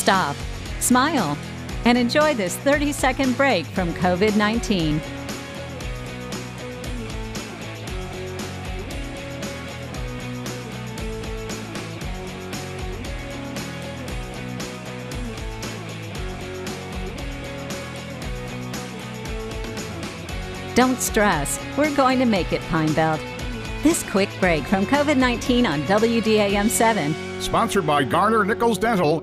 Stop, smile, and enjoy this 30 second break from COVID 19. Don't stress, we're going to make it, Pine Belt. This quick break from COVID 19 on WDAM 7 Sponsored by Garner Nichols Dental